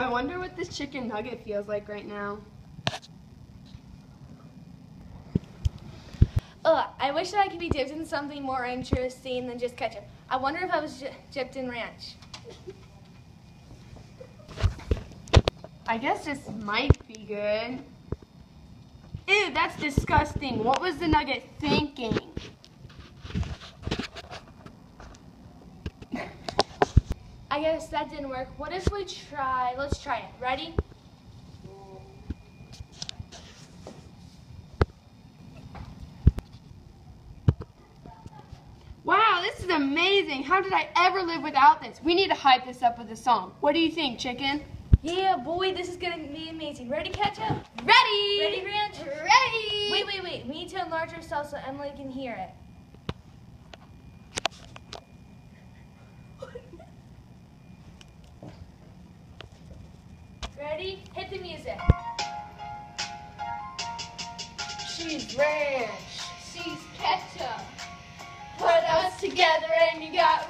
I wonder what this chicken nugget feels like right now. Ugh, I wish that I could be dipped in something more interesting than just ketchup. I wonder if I was dipped in ranch. I guess this might be good. Ew, that's disgusting. What was the nugget thinking? I guess that didn't work. What if we try? Let's try it. Ready? Wow, this is amazing. How did I ever live without this? We need to hype this up with a song. What do you think, chicken? Yeah, boy, this is gonna be amazing. Ready, ketchup? Ready! Ready, ranch? Ready! Wait, wait, wait. We need to enlarge ourselves so Emily can hear it. Ready? Hit the music. She's ranch. She's ketchup. Put us together and you got ranch up. Woo!